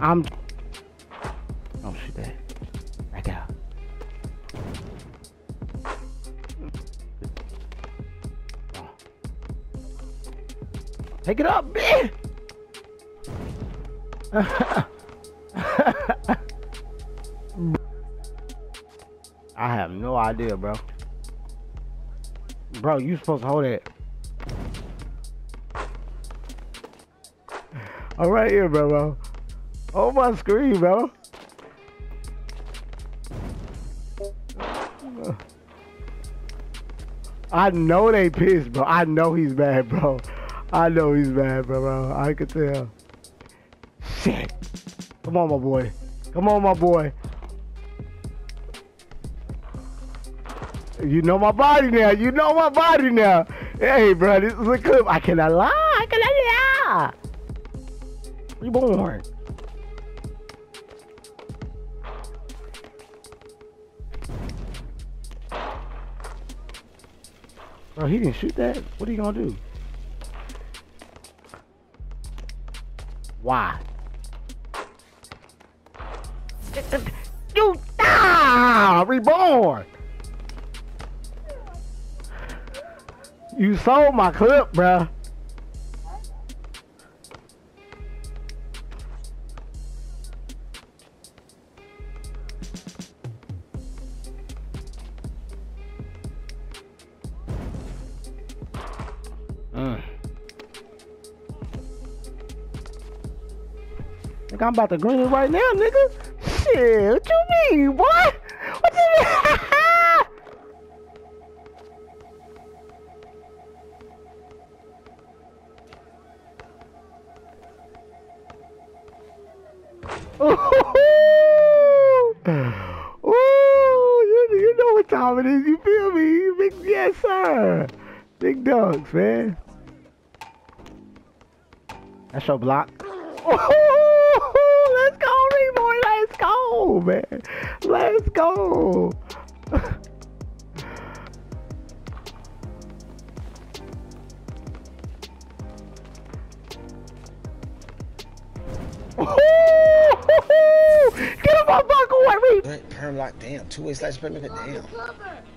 I'm. Oh shoot that. Back out. Take it up, man. I have no idea, bro. Bro, you supposed to hold it. I'm right here, bro, bro. Hold my screen, bro. I know they pissed, bro. I know he's mad, bro. I know he's mad, bro. bro. I can tell. Shit. Come on, my boy. Come on, my boy. You know my body now. You know my body now. Hey, bro, this is a clip. I cannot lie. I cannot lie. Reborn. Bro, he didn't shoot that? What are you gonna do? Why? You ah, reborn. You sold my clip, bruh. Nigga, I'm about to green it right now, nigga. Shit, what you mean, boy? What you mean? Ooh, you, you know what time it is. You feel me? Big, yes, sir. Big dogs, man. That's your block. Ooh, let's go, boy. Let's go, man. Let's go. Get him my buckle away, Reed. Perm lock, damn. Two way slash playmaker, damn.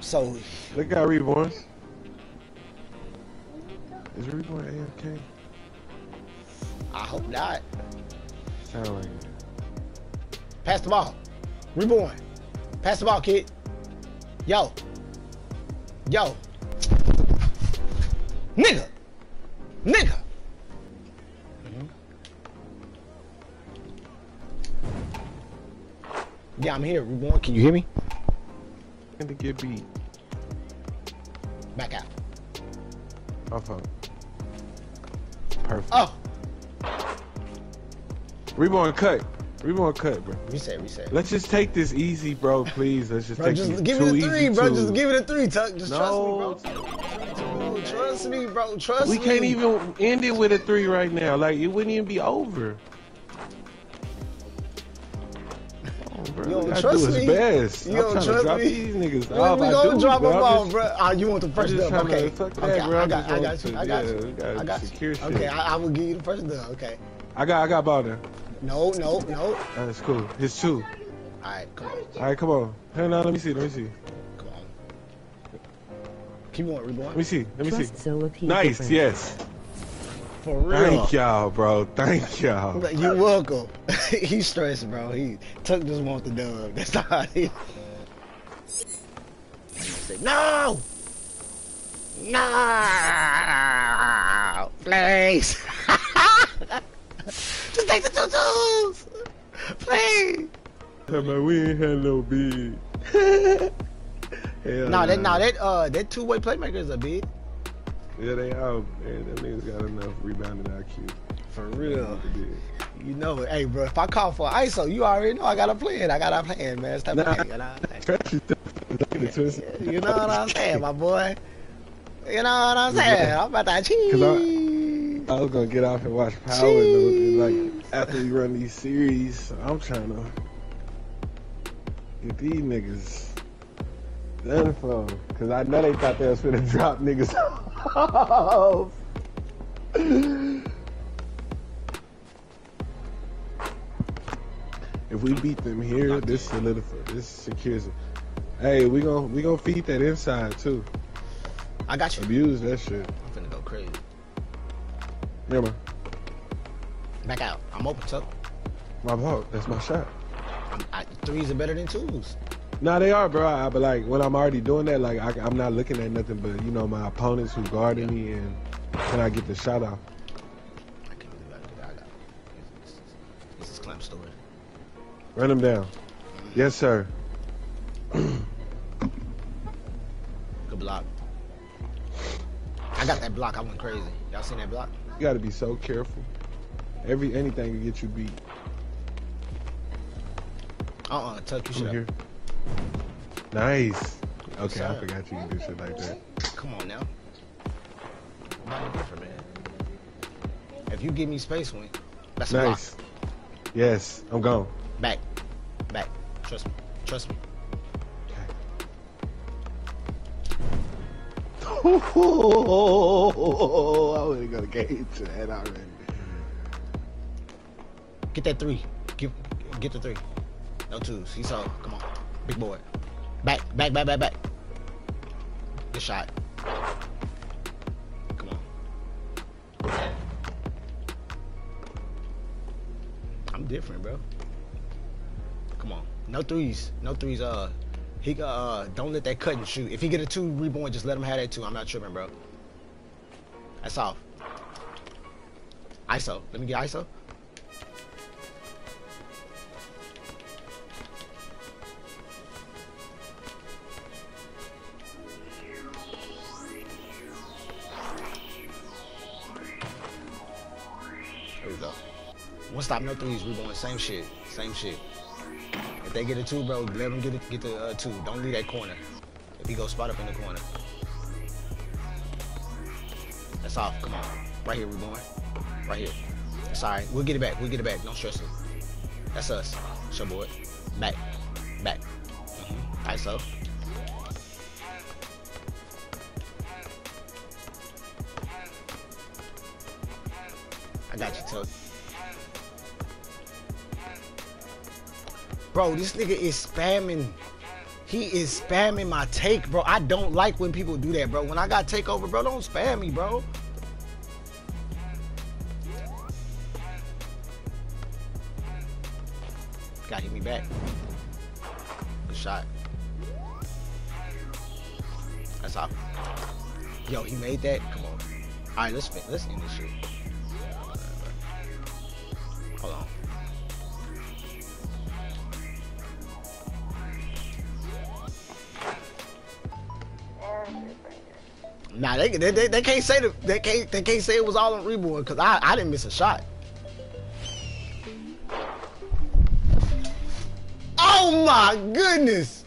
So, Look at Reborn. Mm-hmm. Is Reborn AFK? I hope not. Sound like it. Pass the ball. Reborn. Pass the ball, kid. Yo. Yo. Nigga. Nigga. Yeah, I'm here. Reborn. Can you hear me? And to get beat. Back out. Up. Perfect. Oh. Reborn cut. Reborn cut, bro. Reset, reset. Let's just take this easy, bro. Please. Let's just Bro, take just these give two it a three, bro. twos. Just give it a three, Tuck. Just No. trust me, bro. Bro, Trust me, bro. Trust We me. We can't even end it with a three right now. Like it wouldn't even be over. Oh, bro, You don't trust do me? best. You I'm don't trust drop me? these niggas. Off. we gonna do, drop bro. them off, bro? Ah, you want the first dub? trying to- Okay. that, okay, bro. I got, just I got you. I got you. we I got you. Okay, I, I will give you the first dub. Okay. I got, I got ball there. No, no, no. That's cool. It's two. All right, come on, All right, come on. Hang on, let me see. Let me see. come on. Keep going, reborn. Let me see. Let me Trust see. so Nice. different. Yes. For real. Thank y'all, bro. Thank y'all. You're welcome. He's stressed, bro. He Tuck just wants the dub. That's all he. Say, No! No! Please! Just take the two twos! Please! Tell me we ain't had no big. Hell No, that nah. that uh that two way playmaker is a bid. Yeah, they out. Man, them niggas got enough rebounding IQ. For real. They. You know it. Hey bro, if I call for ISO, you already know I got a plan. I got a plan, man. Stop Nah. playing. You know? Trash is the twist. you know what I'm saying, my boy? You know what I'm saying? I'm about to cheat. I I was gonna get off and watch Power and like after we run these series. I'm trying to get these niggas done for. Cause I know they thought they was gonna drop niggas off. If we beat them here, this solidifies, this secures it. Hey, we gon' we gonna feed that inside too. I got you. Abuse that shit. I'm finna go crazy. Remember, Back out. I'm open, Tuck. my fault. That's my shot. I'm, I, threes are better than twos. Nah, they are, bro. I, but like when I'm already doing that, like I, I'm not looking at nothing but you know my opponents who guarding me, and can I get the shot off? I can't believe I did that. I got this, is- this is Clem story. Run him down. Yes, sir. Good block. I got that block. I went crazy. Y'all seen that block? You got to be so careful. Every anything can get you beat. Uh-uh. Tuck, you Come should here. Nice. Okay, I forgot you can do shit like that. Come on now. Nobody different, man. If you give me space, win. That's. Nice. Yes, I'm gone. Back. Back. Trust me. Trust me. Oh, I would have got a game to that already. Get that three. Get, get the three. No twos. He's saw. Come on. Big boy. Back. Back, back, back, back. Good shot. Come on. I'm different, bro. Come on. No threes. No threes. Uh, he. Uh, don't let that cut and shoot. If he get a two reborn, just let him have that two. I'm not tripping, bro. That's off. ISO. Let me get ISO. Stop, no threes. We going same shit, same shit. If they get a two, bro, let them get it, get the uh, two. Don't leave that corner. If he go spot up in the corner, that's off. Come on, right here, we going. Right here. It's all right. We'll get it back. We'll get it back. Don't stress it. That's us. Show boy. Back. Back. Mm-hmm. ISO. I got you, Tuck. Bro, this nigga is spamming. He is spamming my take, bro. I don't like when people do that, bro. When I got takeover, bro, don't spam me, bro. Got hit me back. Good shot. That's off. Yo, he made that. Come on. All right, let's let's end this shit. Hold on. Nah, they, they, they, they can't say the, they can't they can't say it was all on Reborn because I I didn't miss a shot. Oh my goodness!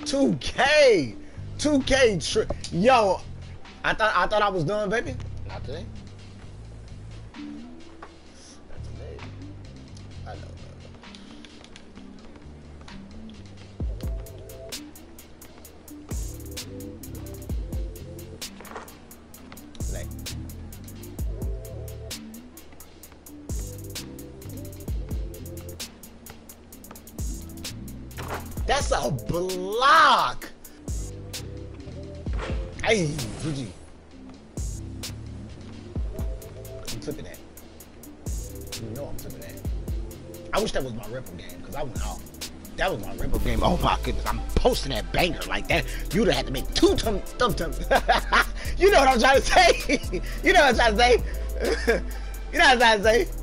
2K, 2K, tri- yo, I thought I thought I was done, baby. Not today. Not today. I know. That's a block. Hey, Fuji. I'm flipping that. You know I'm flipping that. I wish that was my ripple game because I went off. That was my ripple game. Oh my goodness, I'm posting that banger like that. You'd have had to make two tum tum tum. you know what I'm trying to say. you know what I'm trying to say. you know what I'm trying to say.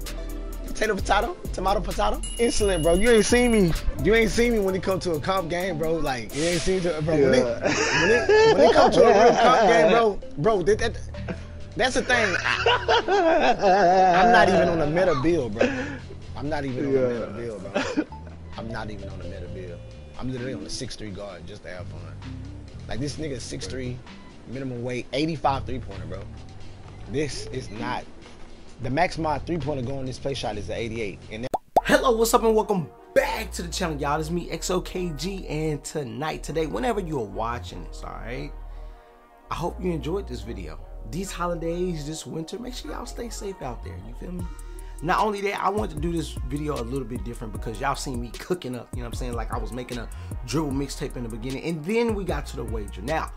Potato, potato, tomato, potato. Insolent, bro. You ain't seen me. You ain't seen me when it come to a comp game, bro. Like you ain't seen to, bro. When, it, when, it, when it come to a real comp game, bro, bro. That, that, that's the thing. I, am not even on the meta bill, bro. I'm not even on the meta bill, bro. I'm not even on the meta bill. I'm literally on the 6'3 guard just to have fun. Like this nigga six three, minimum weight, 85 three pointer, bro. This is not the max mod three pointer going this play shot is the 88. And Hello, what's up, and welcome back to the channel, y'all. It's me, XOKG, and tonight, today, whenever you're watching this, all right, I hope you enjoyed this video. These holidays, this winter, make sure y'all stay safe out there. You feel me? not only that, I wanted to do this video a little bit different because y'all seen me cooking up, you know what I'm saying? Like I was making a dribble mixtape in the beginning, and then we got to the wager. Now,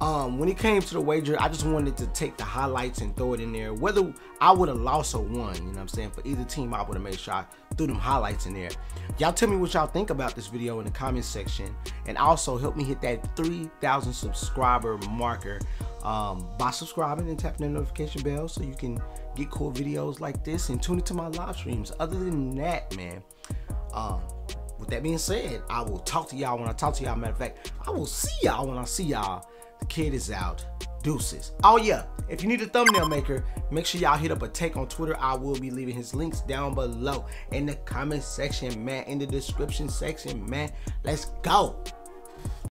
um, when it came to the wager, I just wanted to take the highlights and throw it in there. Whether I would have lost or won, you know what I'm saying? For either team, I would have made sure I threw them highlights in there. Y'all tell me what y'all think about this video in the comment section. And also help me hit that 3,000 subscriber marker um, by subscribing and tapping the notification bell so you can get cool videos like this and tune into my live streams. Other than that, man, um, with that being said, I will talk to y'all when I talk to y'all. Matter of fact, I will see y'all when I see y'all. The kid is out. Deuces. Oh yeah, if you need a thumbnail maker, make sure y'all hit up a take on Twitter. I will be leaving his links down below in the comment section, man, in the description section, man. Let's go.